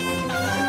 Bye.